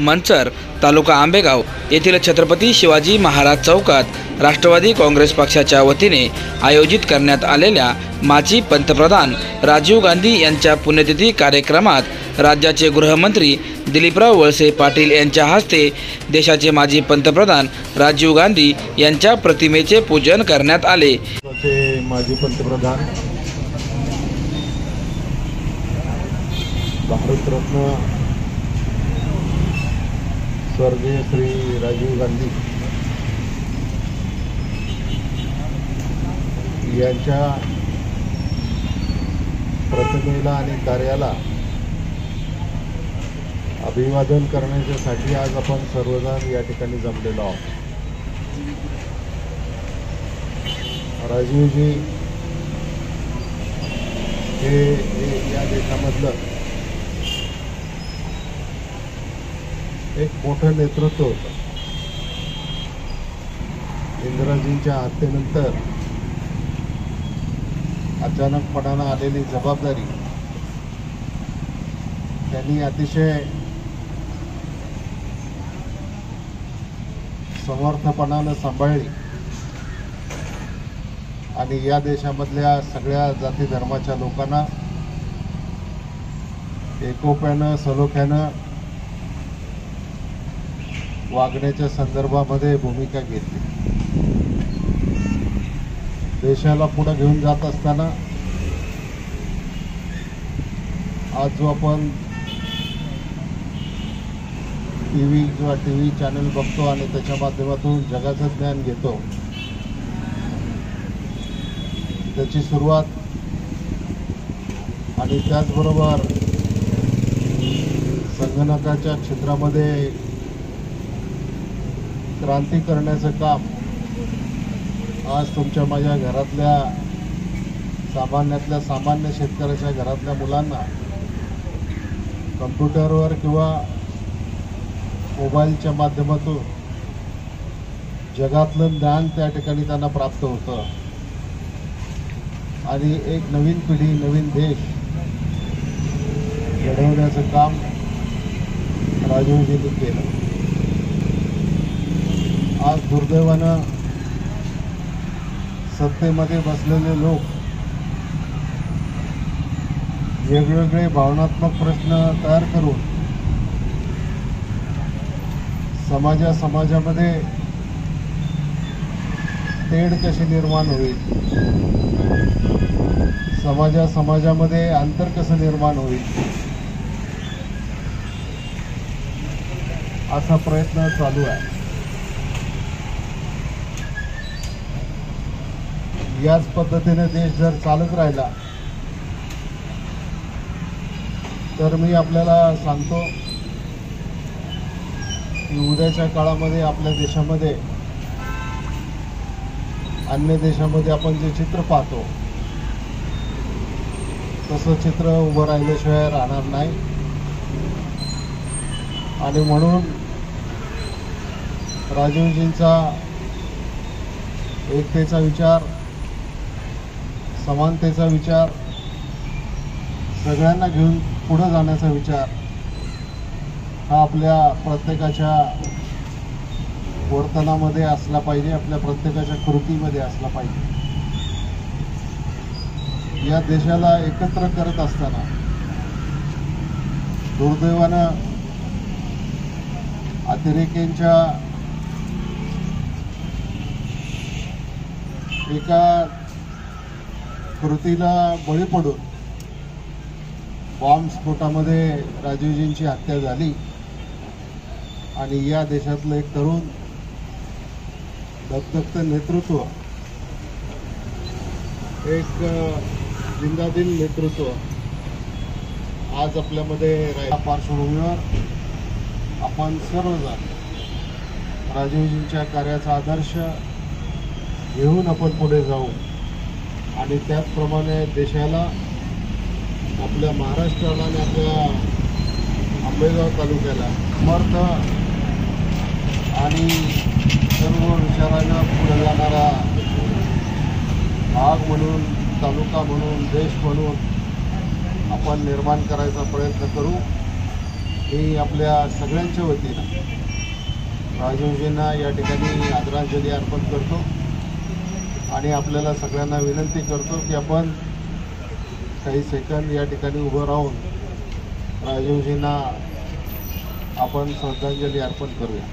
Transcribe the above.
मंचर तालुका आंबेगाव येथील छत्रपती शिवाजी महाराज चौकात राष्ट्रवादी काँग्रेस पक्षाच्या वतीने आयोजित करण्यात आलेल्या माजी पंतप्रधान राजीव गांधी यांच्या पुण्यतिथी कार्यक्रमात राज्याचे गृहमंत्री दिलीपराव वळसे पाटील यांच्या हस्ते देशाचे माजी पंतप्रधान राजीव गांधी यांच्या प्रतिमेचे पूजन करण्यात आले. माजी पंतप्रधान भारतरत्न स्वर्गीय श्री राजीव गांधी यांच्या प्रतिमेला आणि कार्याला अभिवादन करण्याच्यासाठी आज आपण सर्वजण या ठिकाणी जमलेलो आहोत. राजीवजी हे हे या देशामधलं एक मोठं नेतृत्व होतं. इंदिराजींच्या हत्येनंतर अचानकपणानं आलेली जबाबदारी त्यांनी अतिशय समर्थपणानं सांभाळली. आणि या देशामधल्या सगळ्या जाती धर्माच्या लोकांना एकोप्यानं सलोख्यानं वागण्याच्या संदर्भामध्ये भूमिका घेतली. देशाला पुढे घेऊन जात असताना आज जो आपण टी व्ही किंवा टी व्ही चॅनल बघतो आणि त्याच्या माध्यमातून जगाचं ज्ञान घेतो त्याची सुरुवात आणि त्याचबरोबर संगणकाच्या क्षेत्रामध्ये क्रांती करण्याचं काम आज तुमच्या माझ्या घरातल्या सामान्यातल्या सामान्य शेतकऱ्याच्या घरातल्या मुलांना कम्प्युटरवर किंवा मोबाईलच्या माध्यमातून जगातलं ज्ञान त्या ठिकाणी त्यांना प्राप्त होतं. आणि एक नवीन पिढी नवीन देश घडवण्याचं काम राजीवजींनी केलं. आज दुर्दैवानं सत्तेमध्ये बसलेले लोक वेगवेगळे भावनात्मक प्रश्न तयार करून समाजा समाजामध्ये तेढ कशी निर्माण होईल? समाजा समाजामध्ये अंतर कसं निर्माण होईल? असा प्रयत्न चालू आहे. याच पद्धतीने देश जर चालत राहिला तर मी आपल्याला सांगतो की उद्याच्या काळामध्ये आपल्या देशामध्ये अन्य देशामध्ये आपण जे चित्र पाहतो तसं चित्र उभं राहिल्याशिवाय राहणार नाही. आणि म्हणून राजीवजींचा एकतेचा विचार समानतेचा विचार सगळ्यांना घेऊन पुढं जाण्याचा विचार हा आपल्या प्रत्येकाच्या वर्तनामध्ये असला पाहिजे आपल्या प्रत्येकाच्या कृतीमध्ये असला पाहिजे. या देशाला एकत्र करत असताना दुर्दैवानं अतिरेक्यांच्या एका कृतीला बळी पडून बॉम्बस्फोटामध्ये राजीवजींची हत्या झाली. आणि या देशातलं एक तरुण दगदगतं नेतृत्व एक जिंदादिल नेतृत्व आज आपल्यामध्ये राहिल्या पार्श्वभूमीवर आपण सर्वजण राजीवजींच्या कार्याचा आदर्श घेऊन आपण पुढे जाऊ. आणि त्याचप्रमाणे देशाला आपल्या महाराष्ट्राला आणि आपल्या आंबेगाव तालुक्याला समर्थ आणि सर्व विचारांना पुढे जाणारा भाग म्हणून तालुका म्हणून देश म्हणून आपण निर्माण करायचा प्रयत्न करू. मी आपल्या सगळ्यांच्या वतीनं राजीवजींना या ठिकाणी आदरांजली अर्पण करतो. आणि आपल्याला सगळ्यांना विनंती करतो की आपण काही सेकंद या ठिकाणी उभं राहून राजीवजींना आपण श्रद्धांजली अर्पण करूया.